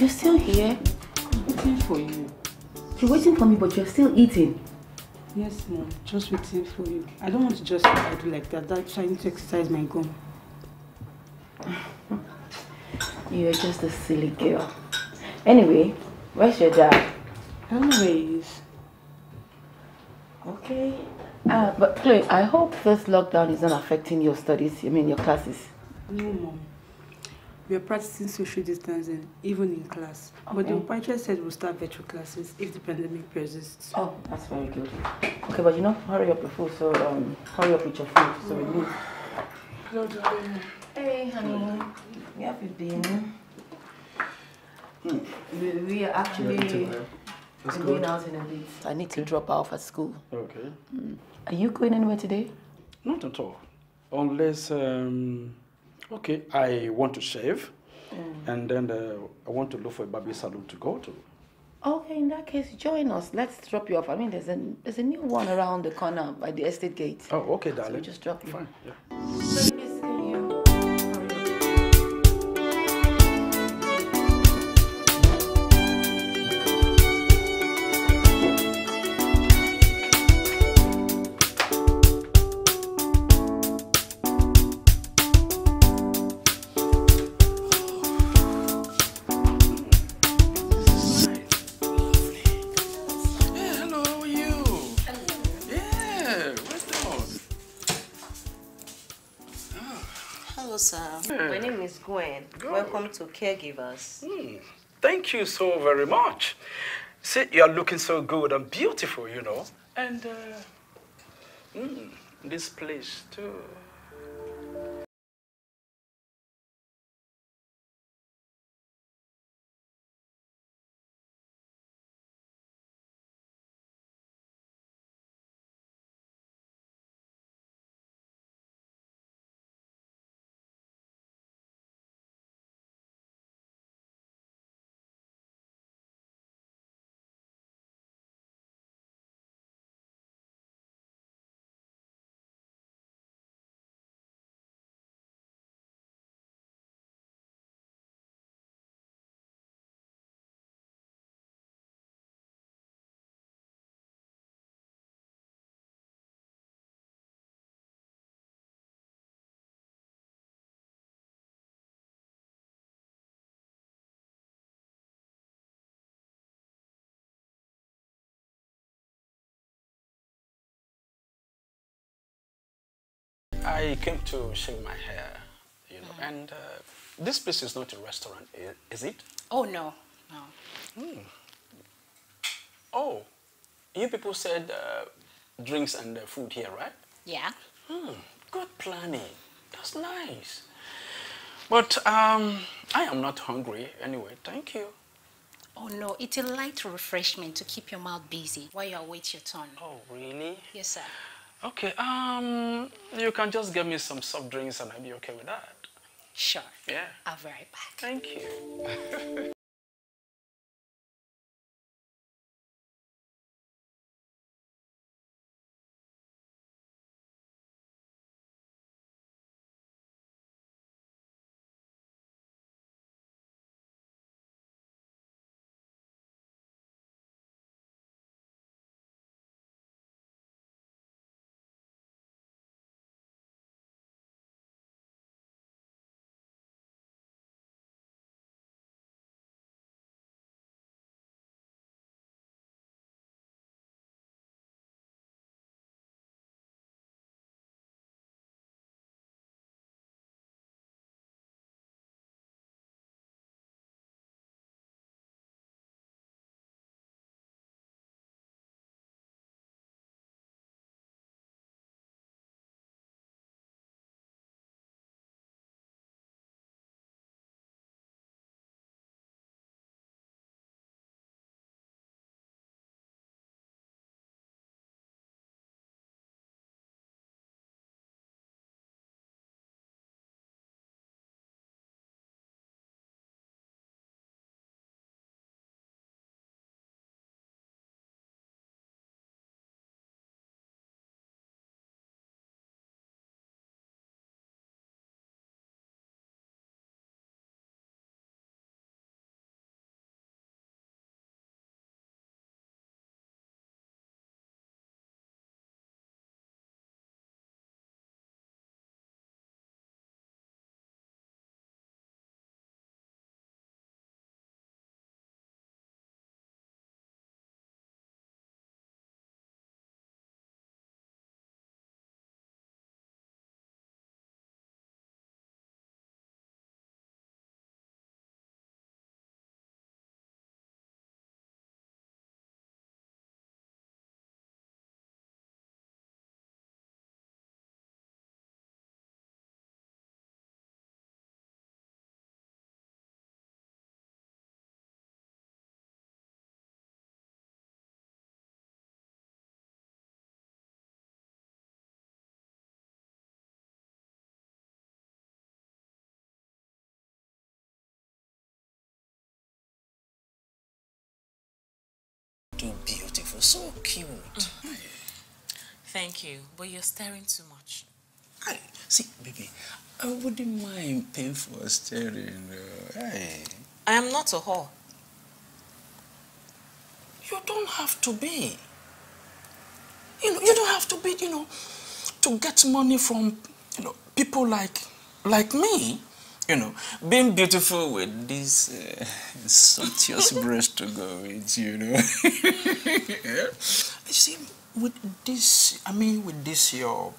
You're still here? I'm waiting for you. You're waiting for me, but you're still eating. Yes, mom. Just waiting for you. I don't want to just do like that. That's trying to exercise my gum. You're just a silly girl. Anyway, where's your dad? I don't know where he is. Okay. Uh, but Chloe, I hope this lockdown is not affecting your studies, I mean your classes. No, mom. We are practicing social distancing, even in class. But the Okay. said we'll start virtual classes if the pandemic persists. Oh, that's very good. Okay, but you know, hurry up your food, so um, hurry up with your food, so we move. Hello, darling. Hey, honey. Where have you been? We, we are actually That's going out in a bit. I need to drop off at school. Okay. Are you going anywhere today? Not at all. Unless, um, okay, I want to shave, and then uh, I want to look for a barber salon to go to. Okay, in that case, join us. Let's drop you off. I mean, there's a there's a new one around the corner by the estate gate. Oh, okay, So darling. we just drop you. Fine. Yeah. Sir. Yeah. My name is Gwen. Good. Welcome to Caregivers. Hmm. Thank you so very much. See, you're looking so good and beautiful, you know. And uh, mm, this place too. I came to shave my hair, you know, and uh, this place is not a restaurant, is it? Oh, no, no. Oh, you people said uh, drinks and uh, food here, right? Yeah? Hmm, good planning. That's nice. But um, I am not hungry anyway. Thank you. Oh, no, it's a light refreshment to keep your mouth busy while you await your turn. Oh, really? Yes, sir. Okay. Um, you can just give me some soft drinks, and I'll be okay with that. Sure. Yeah. I'll be right back. Thank you. You're so cute. Thank you, but you're staring too much. I, see, baby, I wouldn't mind paying for staring. Uh, hey. I am not a whore. You don't have to be. You know, you don't have to be, you know, to get money from, you know, people like, like me. You know, being beautiful with this uh, sumptuous breast to go with, you know. yeah. You see, with this, I mean, with this your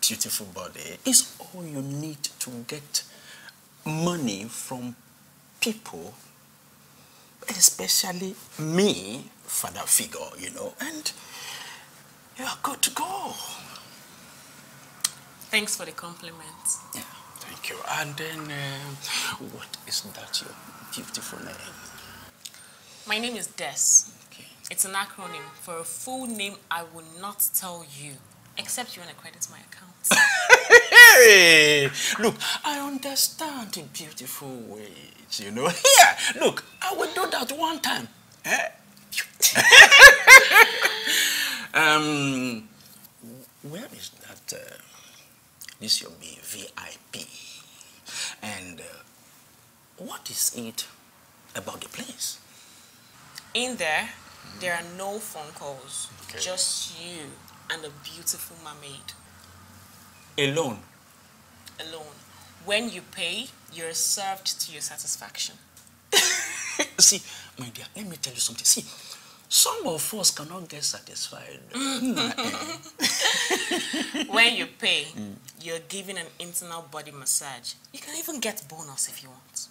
beautiful body, it's all you need to get money from people, especially me, father figure, you know, and you're good to go. Thanks for the compliment. Yeah, thank you. And then, um, what is that your beautiful name? My name is Des. Okay. It's an acronym for a full name I will not tell you, except you want to credit my account. hey, look, I understand the beautiful ways, you know. Here, look, I will do that one time. Eh? um, where is that? Uh, this will be VIP. And uh, what is it about the place? In there, there are no phone calls. Okay. Just you and a beautiful mermaid. Alone? Alone. When you pay, you're served to your satisfaction. See, my dear, let me tell you something. See, some of us cannot get satisfied. when you pay, you're given an internal body massage. You can even get bonus if you want.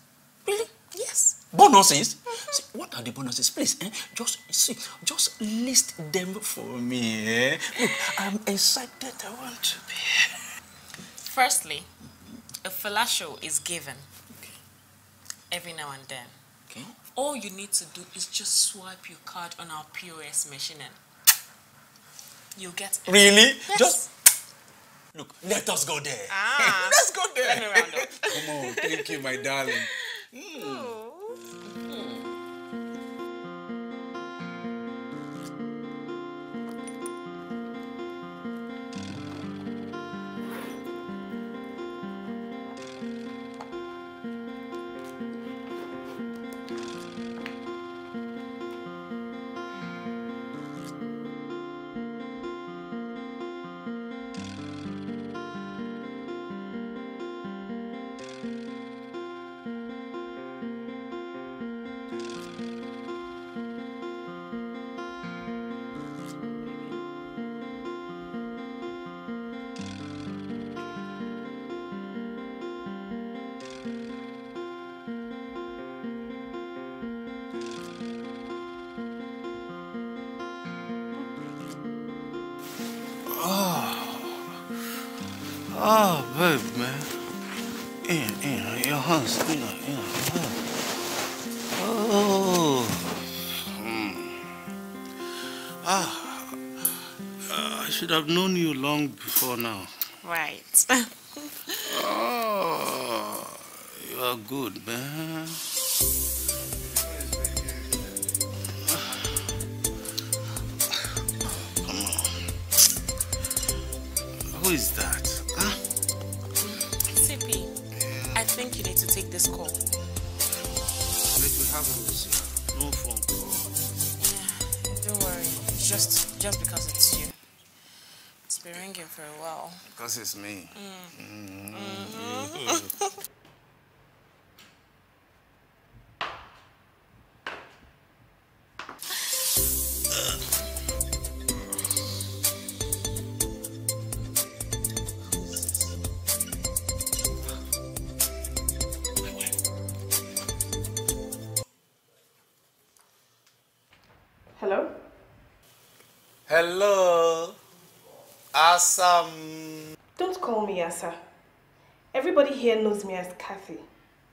Really? Yes. Bonuses? See, what are the bonuses? Please, eh? just see, just list them for me. Eh? Look, I'm excited. I want to be. Firstly, a fellatio is given Okay. every now and then. Okay. All you need to do is just swipe your card on our POS machine and you'll get it. Really? Yes. Just look. Let us go there. Ah. Let's go there. Let me round up. Come on, thank you, my darling. Oh, have known you long before now. Right. Oh, you are good, man. Come on. Who is that? Huh? CP, I think you need to take this call. Let me have those here. No phone call. Yeah, don't worry. Just just because it's you. It's been ringing for a while. Because it's me. Mm. Mm. Hello? Hello. Awesome. Um, Don't call me Asa. Everybody here knows me as Kathy.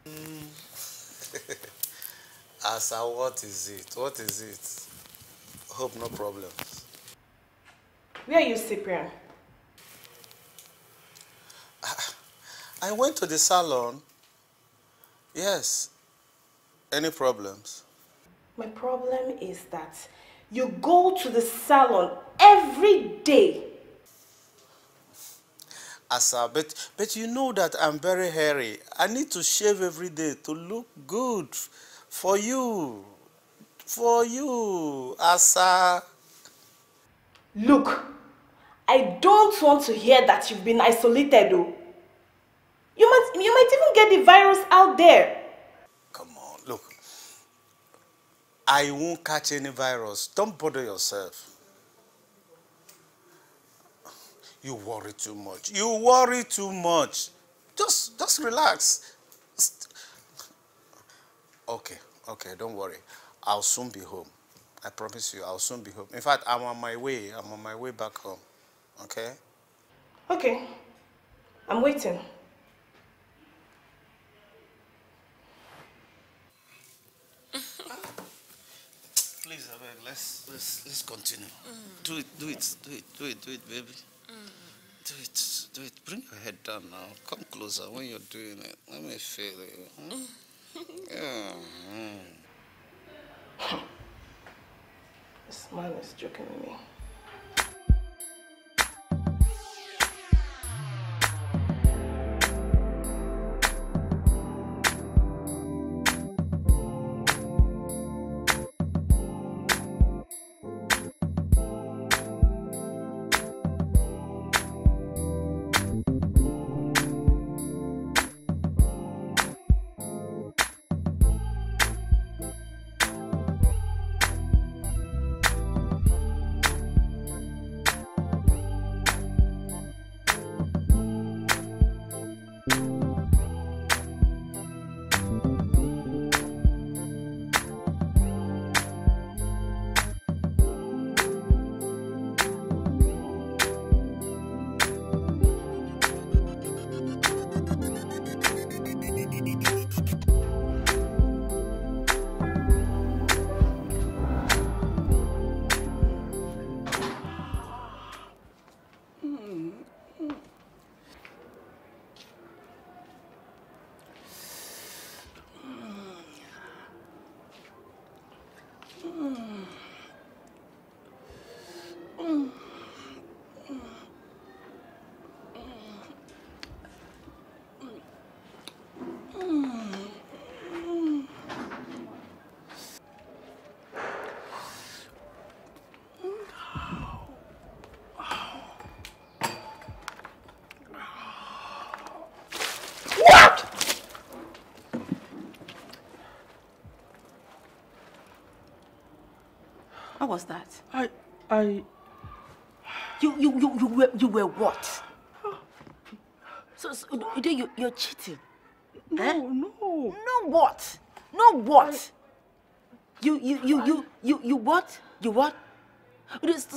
Asa, what is it? What is it? Hope no problems. Where are you, Cyprian? I went to the salon. Yes. Any problems? My problem is that You go to the salon every day. Asa, but, but you know that I'm very hairy. I need to shave every day to look good for you. For you, Asa. Look, I don't want to hear that you've been isolated though. You might, you might even get the virus out there. Come on, look. I won't catch any virus. Don't bother yourself. You worry too much. You worry too much. Just, just relax. Okay, okay, don't worry. I'll soon be home. I promise you, I'll soon be home. In fact, I'm on my way. I'm on my way back home. Okay? Okay, I'm waiting. Please, let's, let's, let's continue. Do it, do it, do it, do it, do it, baby. Do it, do it. Bring your head down now. Come closer when you're doing it. Let me feel it. Hmm? Yeah. This man is joking with me. Was that? I, I, You you you you were you were what? So, so you, you you're cheating. no, Eh? no. No what? No what? You you you you you you what? You what?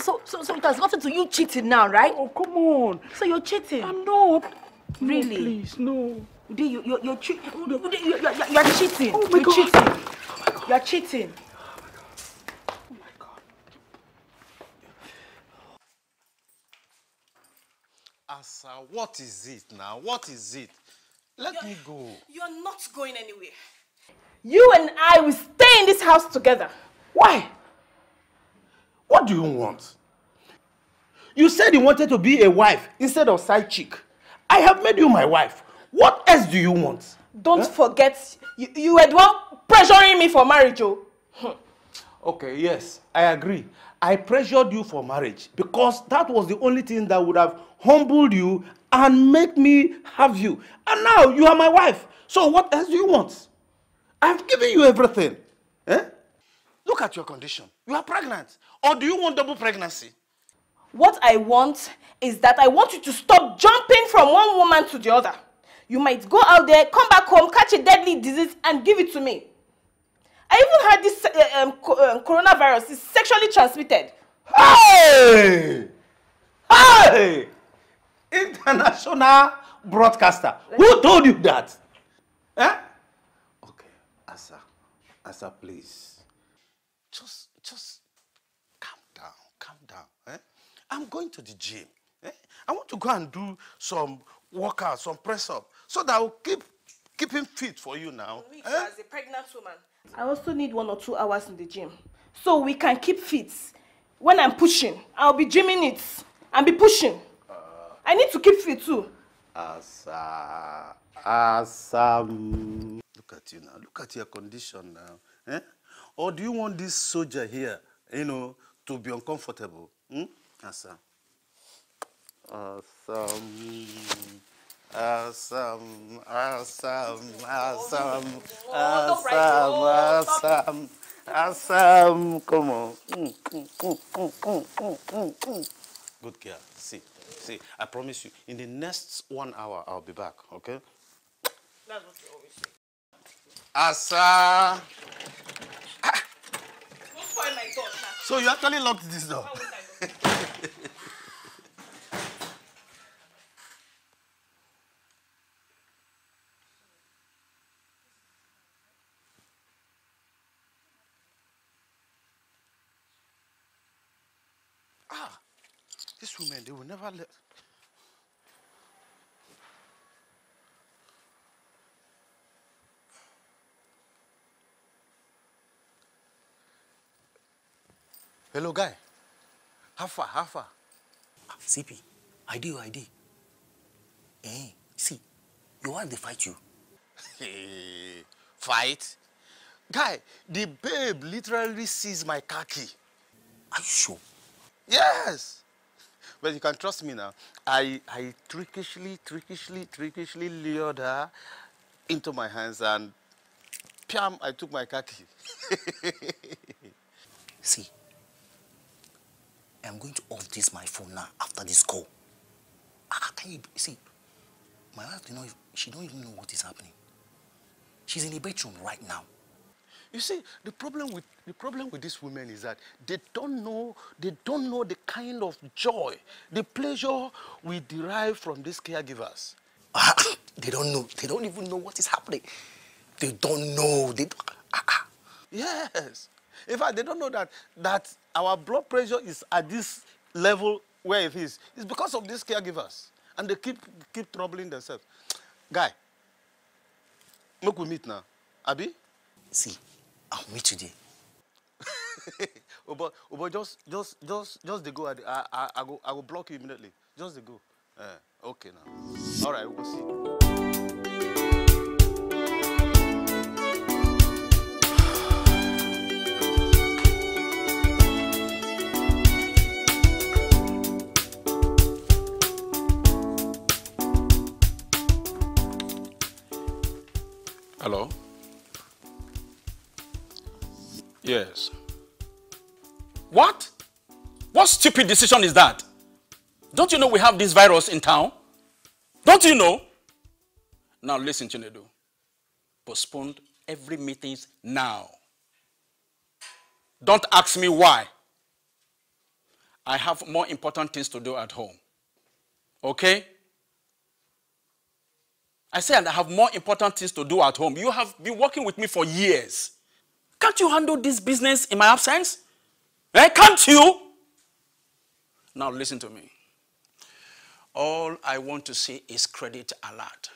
So so so it has nothing to you cheating now, right? Oh, come on. So you're cheating. I'm not. No, Really? please, no. Ude, you you're you're, che- Ude, Ude, you're, you're, you're cheating. Oh my you're God. cheating. You're cheating. Asa, what is it now? What is it? Let me go. You're not going anywhere. You and I will stay in this house together. Why? What do you want? You said you wanted to be a wife instead of side chick. I have made you my wife. What else do you want? Don't forget, you, you were the one pressuring me for marriage, oh. Okay, yes, I agree. I pressured you for marriage because that was the only thing that would have humbled you and make me have you. And now you are my wife. So what else do you want? I've given you everything. Eh? Look at your condition. You are pregnant. Or do you want double pregnancy? What I want is that I want you to stop jumping from one woman to the other. You might go out there, come back home, catch a deadly disease, and give it to me. I even heard this uh, um, co- um, coronavirus is sexually transmitted. Hey! Hey! International broadcaster. Who told you that? Eh? Okay, Asa. Asa, please. Just, just calm down, calm down. Eh? I'm going to the gym. Eh? I want to go and do some workout, some press up, so that I will keep keeping fit for you now. Eh? as a pregnant woman. I also need one or two hours in the gym. so we can keep fit. When I'm pushing, I'll be gymming it and be pushing. I need to keep fit too. Asa, Asa. Look at you now. Look at your condition now. Eh? Or do you want this soldier here, you know, to be uncomfortable? Hmm? Asa. Awesome. Awesome. Awesome. Awesome. Awesome. Awesome. Awesome. Come on. Mm, mm, mm, mm, mm, mm, mm, mm. Good girl. See, see, I promise you, in the next one hour, I'll be back, okay? That's what you always say. Asa. Don't spoil my now. So you actually locked this door? Why would I do? Ah, these women, they will never let. Hello, guy. How far? How far? CP, I do, I do. Eh, see, your wife they fight you. Hey, fight? Guy, the babe literally sees my car key. Are you sure? Yes. But you can trust me now. I, I trickishly, trickishly, trickishly lured her into my hands and piam, I took my car. See, I'm going to off this my phone now after this call. Ah, can you see? My wife, you know, she don't even know what is happening. She's in the bedroom right now. You see, the problem with the problem with these women is that they don't know they don't know the kind of joy, the pleasure we derive from these caregivers. Ah, they don't know. They don't even know what is happening. They don't know. They don't, ah, ah. Yes. In fact, they don't know that that our blood pressure is at this level where it is. It's because of these caregivers. And they keep keep troubling themselves. Guy, make we meet now. Abi? See, I'll meet you there. oh, but, oh, but just just just just the go. I, I, I go I will block you immediately. Just the go. Eh, okay now. All right, we'll see. Hello? Yes. What? What stupid decision is that? Don't you know we have this virus in town? Don't you know? Now listen, Chinedu. Postpone every meetings now. Don't ask me why. I have more important things to do at home. Okay? I said I have more important things to do at home. You have been working with me for years. Can't you handle this business in my absence? Eh? Can't you? Now listen to me. All I want to see is credit alert.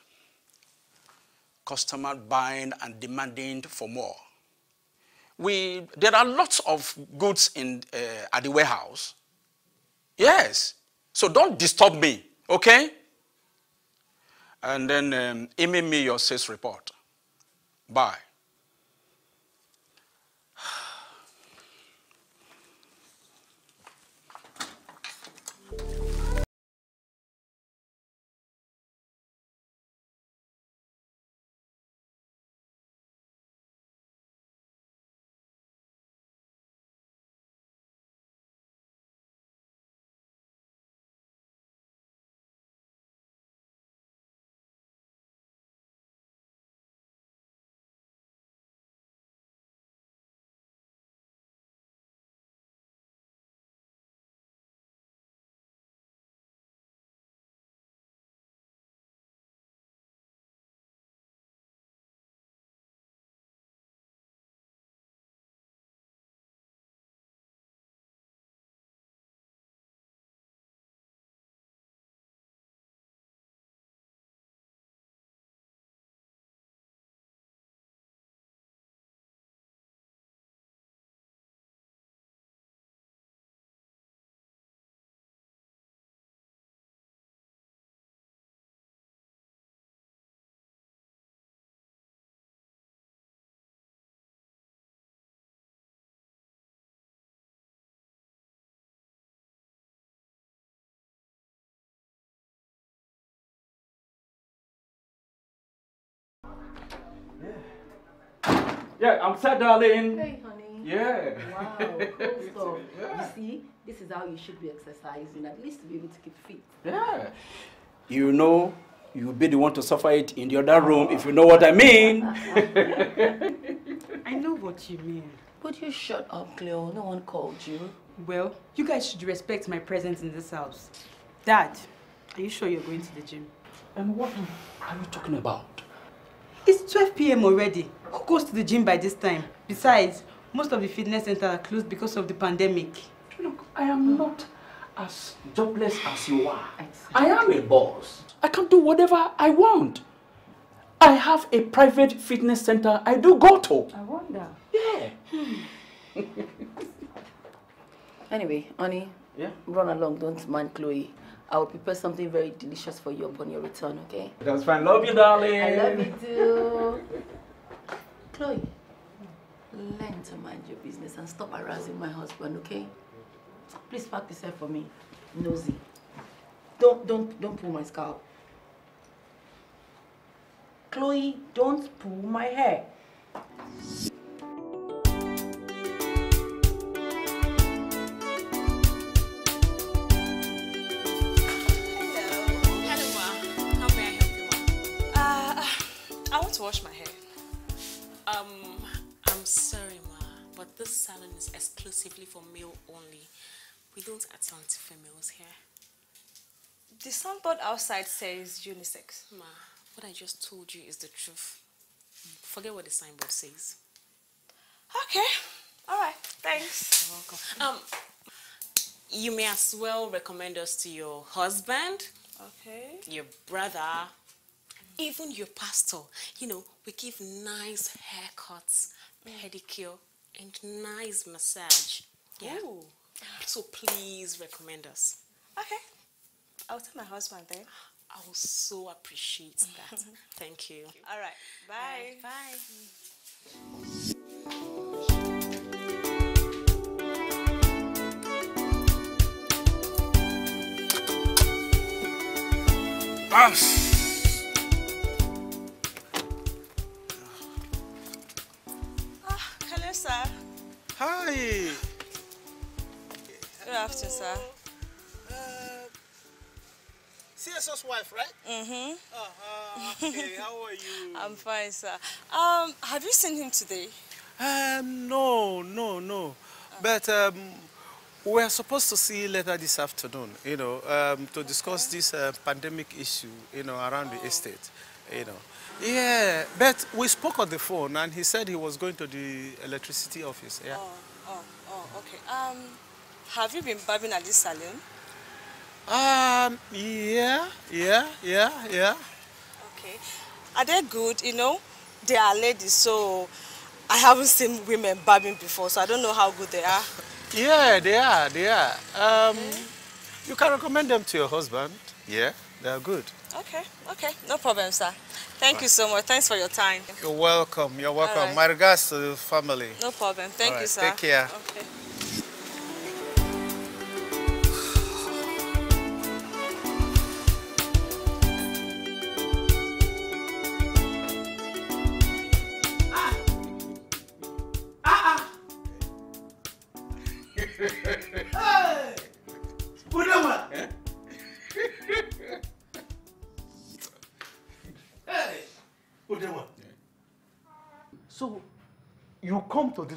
Customer buying and demanding for more. We, there are lots of goods in, uh, at the warehouse. Yes. So don't disturb me, okay? and then um, email me your sales report. Bye. Yeah, I'm sad, darling. Hey, honey. Yeah. Wow, cool stuff. You see, this is how you should be exercising, at least to be able to keep fit. Yeah. You know, you'll be the one to suffer it in the other oh. room, if you know what I mean. I know what you mean. Would you shut up, Cleo? No one called you. Well, you guys should respect my presence in this house. Dad, are you sure you're going to the gym? And what are you talking about? It's 12 p.m. already. Who goes to the gym by this time? Besides, most of the fitness centers are closed because of the pandemic. Look, I am not as jobless as you are. I am a boss. I can do whatever I want. I have a private fitness center I do go to. I wonder. Yeah. Anyway, honey, Yeah. run along. Don't mind Chloe. I will prepare something very delicious for you upon your return, okay? That's fine. Love you, darling. I love you too. Chloe, learn to mind your business and stop harassing my husband, okay? Please pack this hair for me. Nosy. Don't, don't, don't pull my scalp. Chloe, don't pull my hair. Wash my hair. Um, I'm sorry, ma, but this salon is exclusively for male only. We don't attend to females here. The signboard outside says unisex. Ma, what I just told you is the truth. Forget what the signboard says. Okay. All right. Thanks. You're welcome. Um, you may as well recommend us to your husband, Okay. your brother, even your pastor. You know, we give nice haircuts, pedicure, and nice massage. Yeah. Ooh. So please recommend us. Okay. I'll tell my husband then. I will so appreciate that. Thank you. All right. Bye. Bye. Ah, Hi. Good afternoon, sir. Uh, CSO's wife, right? Mm-hmm. Uh-huh. Okay, how are you? I'm fine, sir. Um, have you seen him today? Um, no, no, no. But um, we're supposed to see later this afternoon, you know, um, to discuss this uh, pandemic issue, you know, around the estate, you know. Yeah, but we spoke on the phone and he said he was going to the electricity office, yeah. Oh, oh, oh, okay. Um, have you been barbing at this salon? Um, yeah, yeah, yeah, yeah. Okay. Are they good? You know, they are ladies, so I haven't seen women barbing before, so I don't know how good they are. Yeah, they are, they are. Um, You can recommend them to your husband. Yeah, they are good. Okay, okay. No problem, sir. Thank you so much. Thanks for your time. You're welcome, you're welcome. right. My regards to the family. No problem. Thank All you, right, sir. take care. Okay.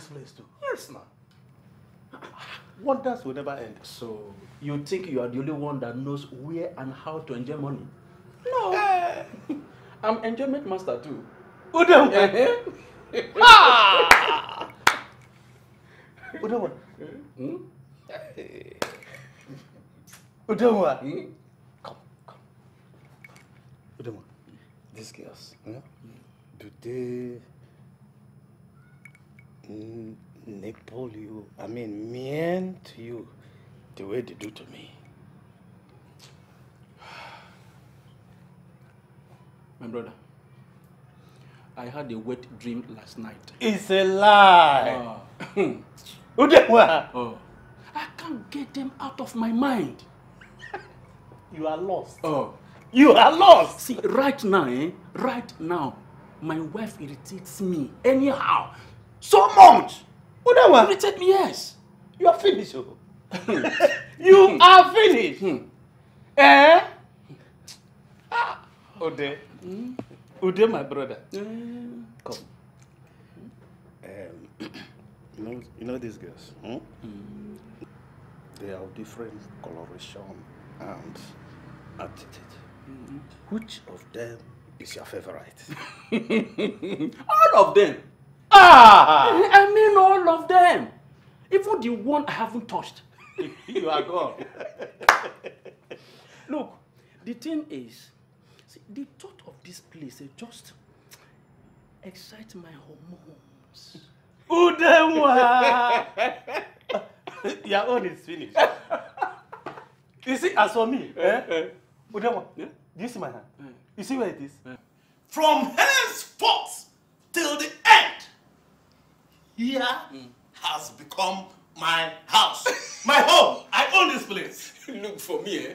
This place too? Yes, now. Wonders will never end. So, you think you are the only one that knows where and how to enjoy money? No. I'm enjoyment master too. Udema. ah! Udema. Hmm? Udema. Hmm? Come, come. Udema. These girls, huh? do they nipple you, I mean, mean to you the way they do to me? My brother, I had a wet dream last night. It's a lie. Udema. oh. I can't get them out of my mind. You are lost. Oh. You are lost. See, right now, eh? Right now, my wife irritates me anyhow. So much. What that one? Irritated me, yes. You are finished. Oh. you are finished. Eh? Ah, Ode. Ode, my brother. Come. Um, you know, you know these girls. Hmm? They are of different coloration and attitude. Which of them is your favorite? All of them. Ah! I mean all of them. Even the one I haven't touched. you are gone. Look, the thing is, see, the thought of this place eh, just excites my hormones. Udenwa! Your own is finished. You see, as for me, eh? Udenwa, do you see my hand? You see where it is? From henceforth till the here has become my house, my home. I own this place. Look, for me, eh,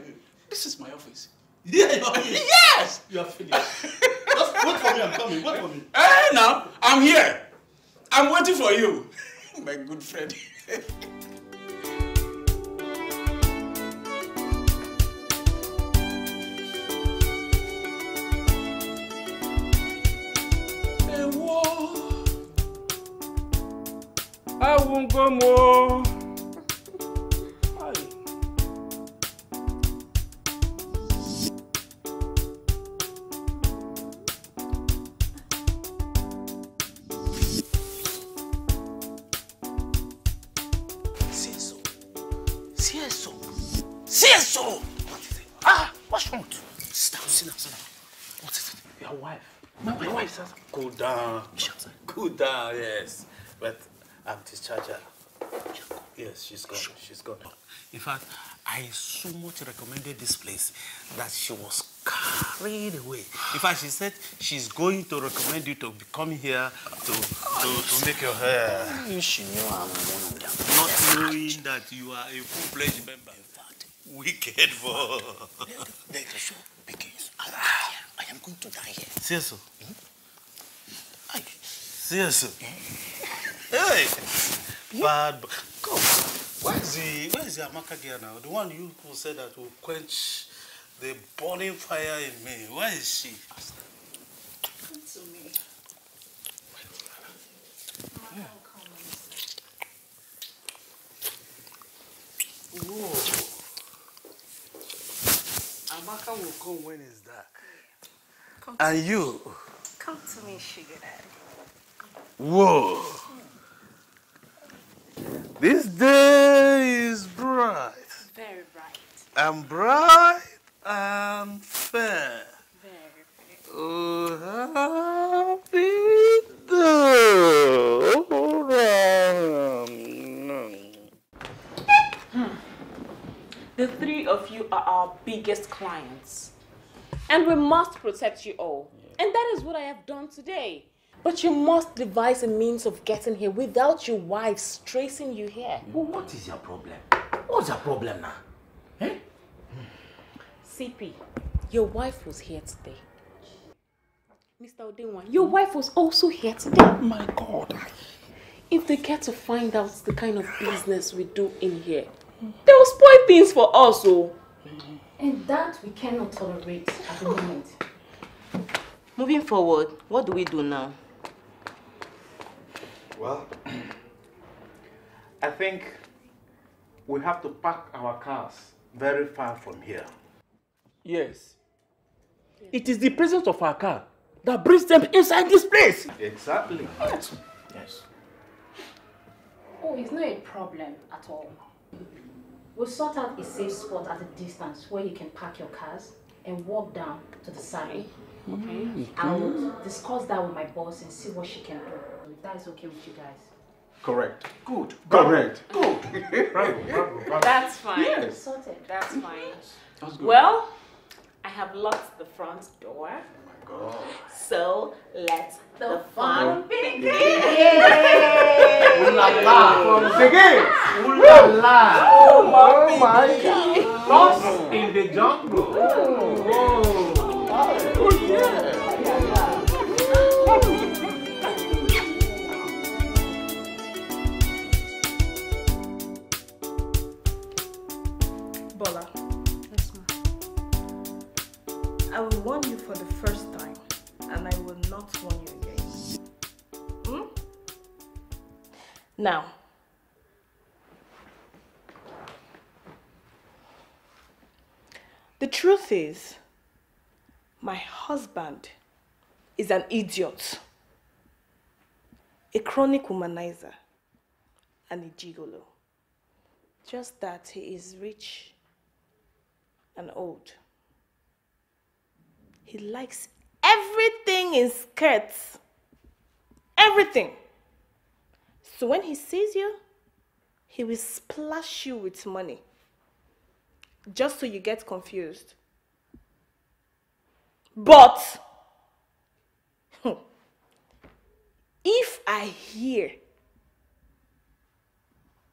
this is my office. Yeah, you're finished. Yes! You are finished. Just wait for me, I'm coming. Wait for me. Hey, now, I'm here. I'm waiting for you, my good friend. My, my wife. Says, cool down. Cool down, yes. But I'm discharged her. Yes, she's gone. She's gone. In fact, I so much recommended this place that she was carried away. In fact, she said she's going to recommend you to come here to, to, to make your hair. Mm, she knew I'm one of them. Not knowing that you are a full-fledged member. In fact, Wicked for. the, the show begins. I, I am going to die here. Seriously? Aye. Seriously? Hey! Bad. bo- Come. Where's the Where's the Amaka girl now? The one you who said that will quench the burning fire in me. Where is she? Come to me. Whoa. Amaka will come when it's dark. Come, And you? come to me, sugar daddy. Whoa. This day is bright. Very bright. And bright and fair. Very, very. Oh, happy day. The three of you are our biggest clients. And we must protect you all. And that is what I have done today. But you must devise a means of getting here without your wives tracing you here. But what is your problem? What's your problem now? Eh? CP, your wife was here today. Mr. Odenwa, your wife was also here today. My God. If they get to find out the kind of business we do in here, they will spoil things for us, oh. And that we cannot tolerate at the moment. Moving forward, what do we do now? Well, I think we have to park our cars very far from here. Yes. It is the presence of our car that brings them inside this place. Exactly. Yes. Yes. Oh, it's not a problem at all. We'll sort out a safe spot at a distance where you can park your cars and walk down to the salon. Okay? Mm-hmm. I'll discuss that with my boss and see what she can do. If that is okay with you guys. Correct. Good. Correct. Good. bravo, bravo, bravo. That's fine. Yes. Sorted. That's fine. That's good. Well, I have locked the front door. Oh my God. So let the fun begin. Ooh la la, from the gate. Ooh la la. Oh my oh God. Lost in the jungle. Oh, is, my husband is an idiot, a chronic womanizer, and a gigolo. Just that he is rich and old. He likes everything in skirts. Everything. So when he sees you, he will splash you with money. Just so you get confused. But if I hear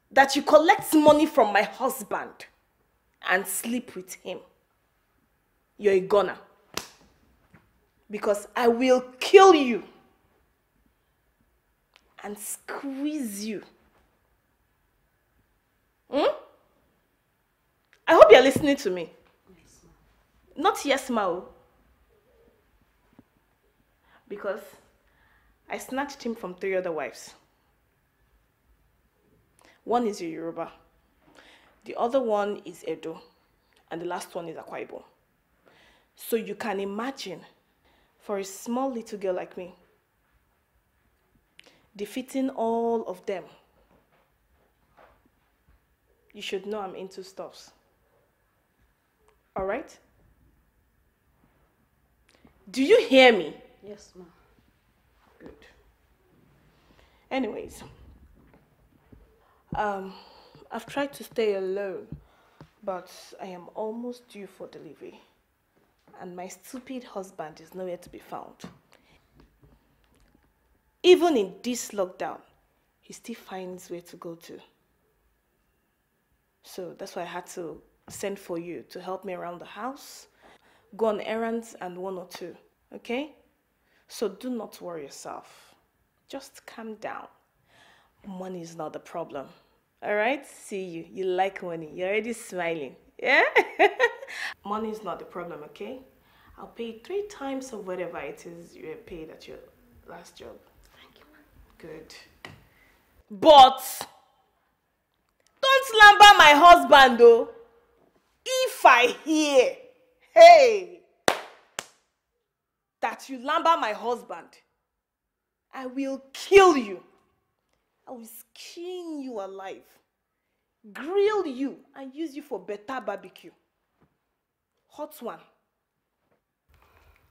that you collect money from my husband and sleep with him, you're a goner. Because I will kill you and squeeze you. Hmm? I hope you're listening to me. Not yes, Mao. Because I snatched him from three other wives. One is a Yoruba, the other one is Edo, and the last one is Akwa. So you can imagine, for a small little girl like me, defeating all of them. You should know I'm into stuffs. All right? Do you hear me? Yes, ma'am. Good. Anyways, um, I've tried to stay alone, but I am almost due for delivery. And my stupid husband is nowhere to be found. Even in this lockdown, he still finds where to go to. So that's why I had to send for you to help me around the house, go on errands and one or two, okay? So do not worry yourself. Just calm down. Money is not the problem. All right? See you. You like money. You're already smiling. Yeah? money is not the problem, okay? I'll pay three times of whatever it is you paid at your last job. Thank you. Good. But don't slumber my husband though. If I hear, hey, that you lumber my husband, I will kill you. I will skin you alive, grill you, and use you for better barbecue. Hot one.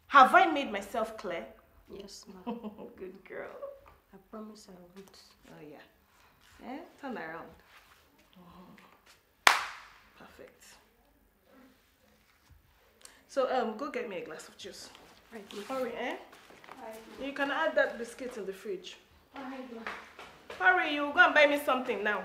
Have I made myself clear? Yes, ma'am. Good girl. I promise I won't. Oh yeah. Eh? Turn around. Mhm. Perfect. So um, go get me a glass of juice. Right, Hurry, eh? You can add that biscuit in the fridge. Hurry, you go and buy me something now.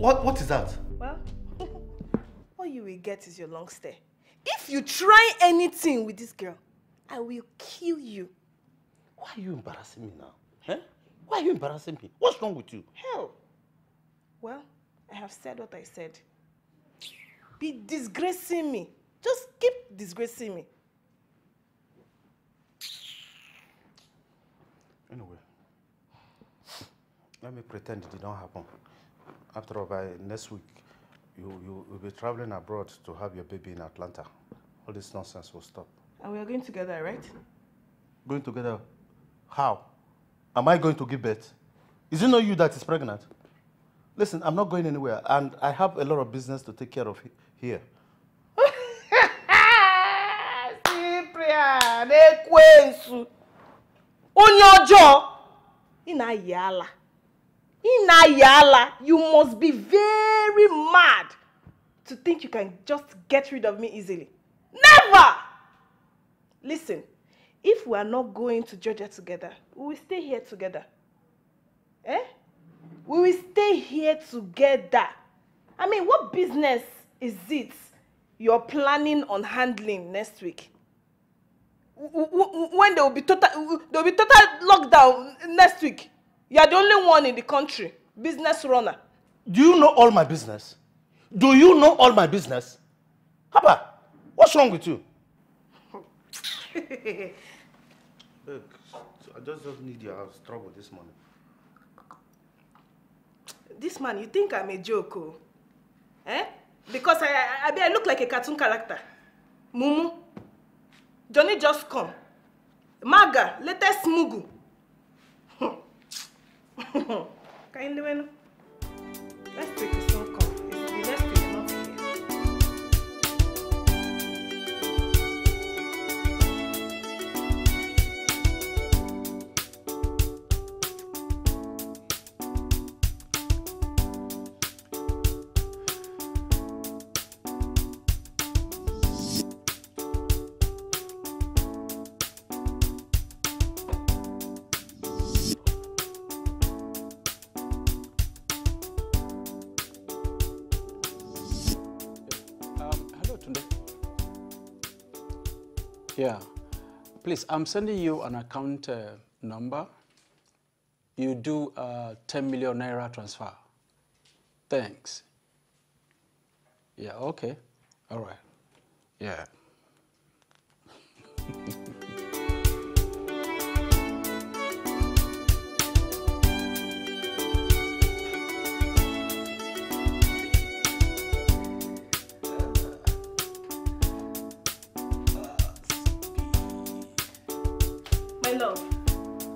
What, what is that? Well, all you will get is your long stare. If you try anything with this girl, I will kill you. Why are you embarrassing me now? Eh? Why are you embarrassing me? What's wrong with you? Hell. Well, I have said what I said. Be disgracing me. Just keep disgracing me. Anyway, let me pretend it did not happen. After all, by next week, you, you will be traveling abroad to have your baby in Atlanta. All this nonsense will stop. And we are going together, right? Going together? How? Am I going to give birth? Is it not you that is pregnant? Listen, I'm not going anywhere, and I have a lot of business to take care of he- here. Cyprian, ekwensu. Onye ọjọọ. Ị na-ayị ala. Ị na-ayị ala. You must be very mad to think you can just get rid of me easily. Never! Listen, if we are not going to Georgia together, we will stay here together. Eh? We will stay here together. I mean, what business is it you're planning on handling next week? When there will be total there will be total lockdown next week. You are the only one in the country, business runner. Do you know all my business? Do you know all my business? Haba, what's wrong with you? Look, I just don't need your trouble this morning. this man, you think I'm a joke, oh? Eh? Because I, I, I, be- I look like a cartoon character. Mumu. Johnny just come. Maga, latest Mugu. Can you know? Next Please, I'm sending you an account uh, number. You do a 10 million naira transfer. Thanks. Yeah, okay. All right. Yeah. love.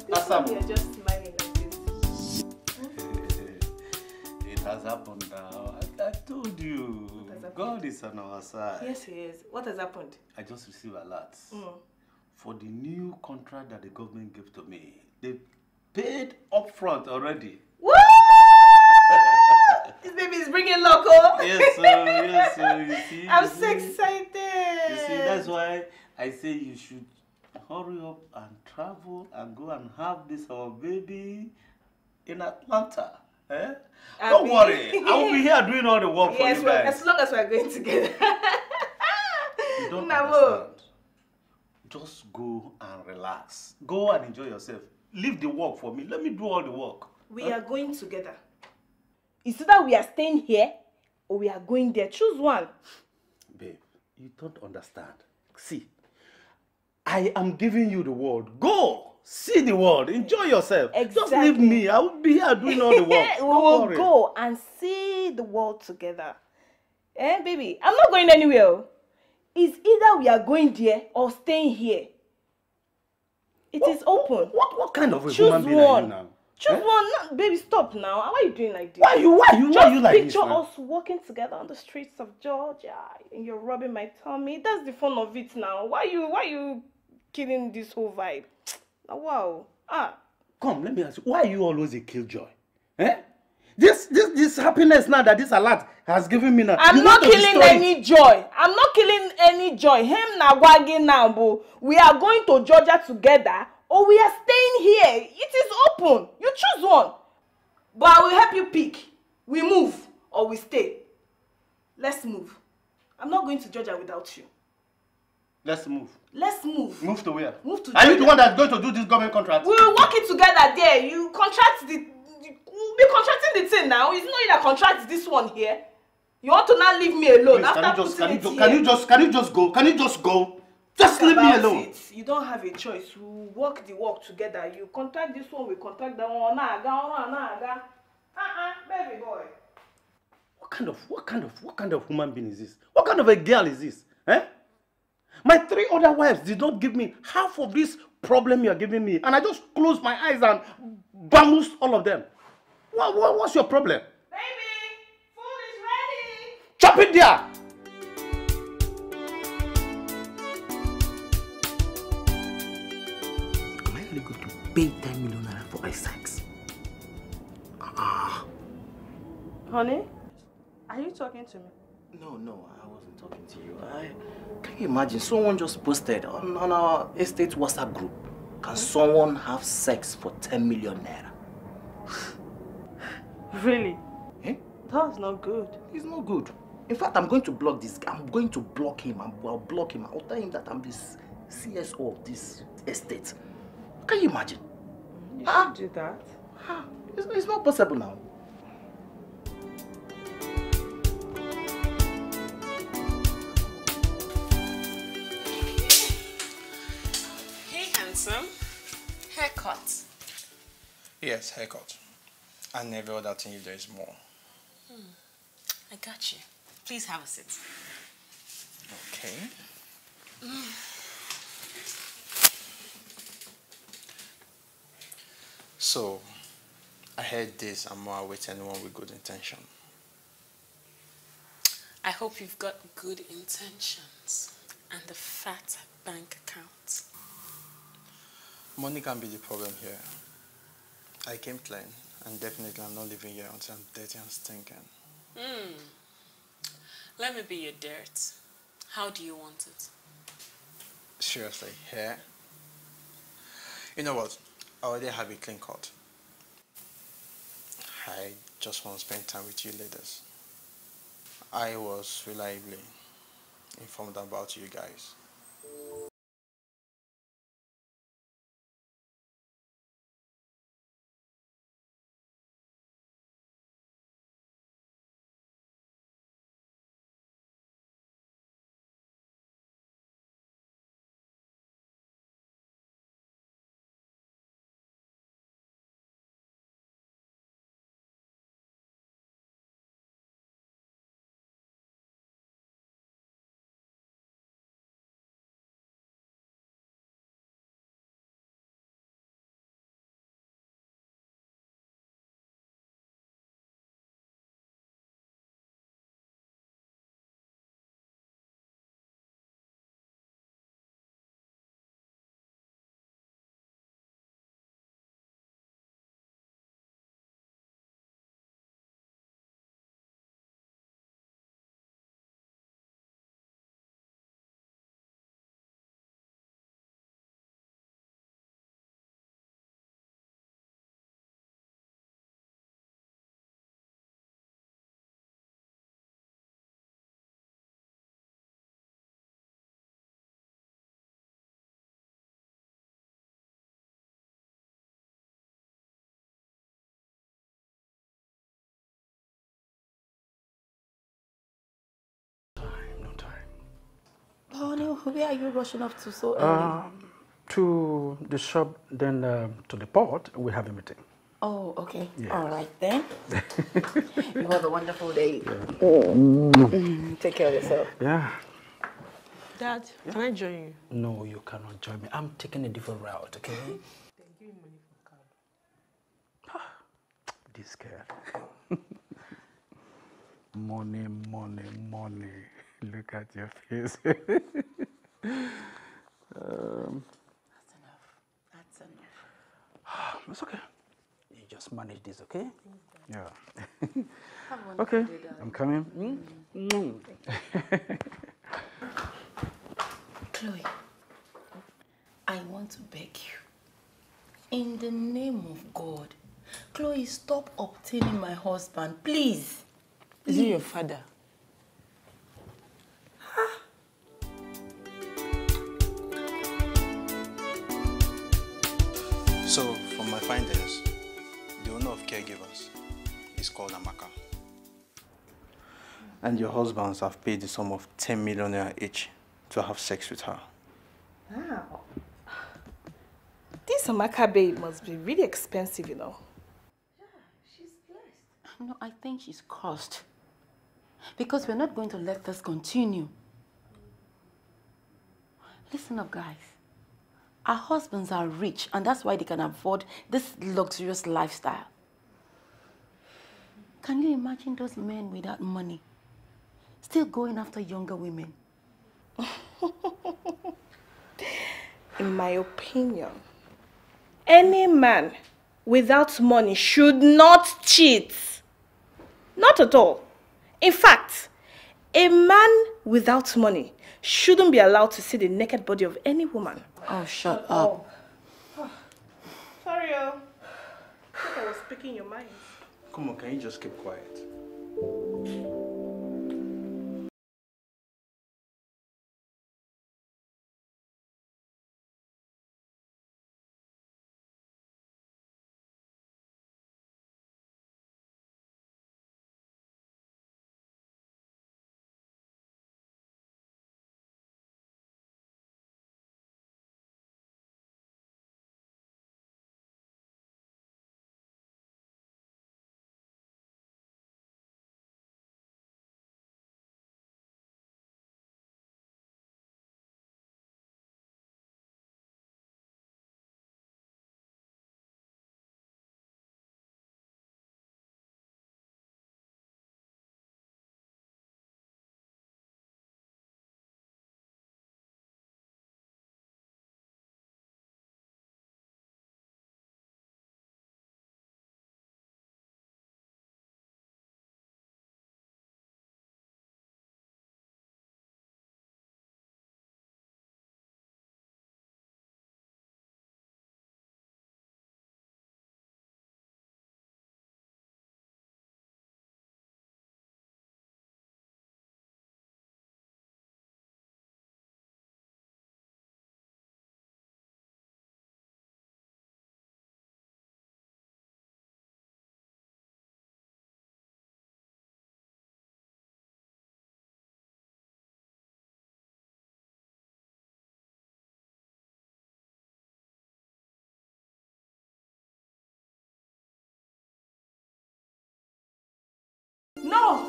This Asam. one you're just smiling like this. It has happened now. I, I told you. God is on our side. Yes, he is. What has happened? I just received alerts Mm. for the new contract that the government gave to me. They paid upfront already. What? this baby is bringing loco. Yes, sir. Yes, sir. You see. I'm you so see? excited. You see, that's why I say you should hurry up and travel and go and have this our baby in Atlanta. Eh? Don't Abi. worry. I will be here doing all the work Yes, for you well, guys. as long as we're going together. You don't Namo. understand. Just go and relax. Go and enjoy yourself. Leave the work for me. Let me do all the work. We are going together. It's either we are staying here or we are going there. Choose one. Babe, you don't understand. See, I am giving you the world. Go! See the world. Enjoy yourself. Just leave me. I will be here doing all the work. we will worry. go and see the world together. Eh, baby? I'm not going anywhere. It's either we are going there or staying here. It is open. What, what kind of a Choose human being are you now? Choose Eh? one. No, baby, stop now. Why are you doing like this? Why you- why you- why you like this, picture us walking together on the streets of Georgia and you're rubbing my tummy. That's the fun of it now. Why you why you killing this whole vibe? Now, wow. Ah. Come, let me ask you, why are you always a killjoy? Eh? This, this, this happiness now that this alert has given me now. I'm you not killing it. any joy. I'm not killing any joy. Him na wagi now, boo. We are going to Georgia together or we are staying here. It is open. You choose one. But I will help you pick. We move or we stay. Let's move. I'm not going to Georgia without you. Let's move. Let's move. Move to where? Move to Are you the Georgia. one that's going to do this government contract? We'll work it together there. You contract the. We'll be contracting the thing now. It's not you that contracts this one here. You want to now leave me alone Please, after can you just putting can you, it just, here. can you just can you just go? Can you just go? Just leave me alone. It. You don't have a choice. We'll work the work together. You contact this one, we contact that one. Naga, naga. Uh-uh, baby boy. What kind of what kind of what kind of human being is this? What kind of a girl is this? Eh? My three other wives did not give me half of this problem you are giving me, and I just closed my eyes and bounced all of them. What, what, what's your problem? Chop it there! Am I really going to pay 10 million naira for my sex? Ah. Honey, are you talking to me? No, no, I wasn't talking to you. I, can you imagine? Someone just posted on, on our estate WhatsApp group. Can someone have sex for 10 million naira? Really? Eh? That's not good. It's not good. In fact, I'm going to block this guy. I'm going to block him. I'm, I'll block him. I'll tell him that I'm this CSO of this estate. Can you imagine? You Ah. should do that. It's, it's not possible now. Handsome. Haircut. Yes, haircut. And every other thing if there is more. Hmm. I got you. Please have a seat. Okay. So, I heard this and more with anyone with good intention. I hope you've got good intentions and a fat bank account. Money can be the problem here. I came clean, and definitely I'm not living here until I'm dirty and stinking. Hmm. Let me be your dirt. How do you want it? Seriously, here? You know what? I already have a clean cut. I just want to spend time with you ladies. I was reliably informed about you guys. Honey, where are you rushing off to so early? Um, to the shop, then um, to the port, we have a meeting. oh, okay. Yes. All right then. you have a wonderful day. Mm. Mm, Take care of yourself. Yeah. Dad, can I join you? No, you cannot join me. I'm taking a different route, okay? Thank you, Money for Carl. This girl. money, money, money. Look at your face. um, That's enough. That's enough. It's okay. You just manage this, okay? Yeah. Have okay, day. I'm coming. Mm. Chloe, I want to beg you, in the name of God, Chloe, stop obtaining my husband, please. Is he your father? Findings, the owner of caregivers is called Amaka. And your husbands have paid the sum of 10 million naira each to have sex with her. Wow. This Amaka babe must be really expensive, you know. Yeah, she's blessed. No, I think she's cursed. Because we're not going to let this continue. Listen up, guys. Our husbands are rich, and that's why they can afford this luxurious lifestyle. Can you imagine those men without money still going after younger women? In my opinion, any man without money should not cheat. Not at all. In fact, a man without money shouldn't be allowed to see the naked body of any woman. Oh, oh, shut oh. up. Sorry, oh. I think I was speaking your mind. Come on, can you just keep quiet?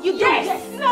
You yes. yes.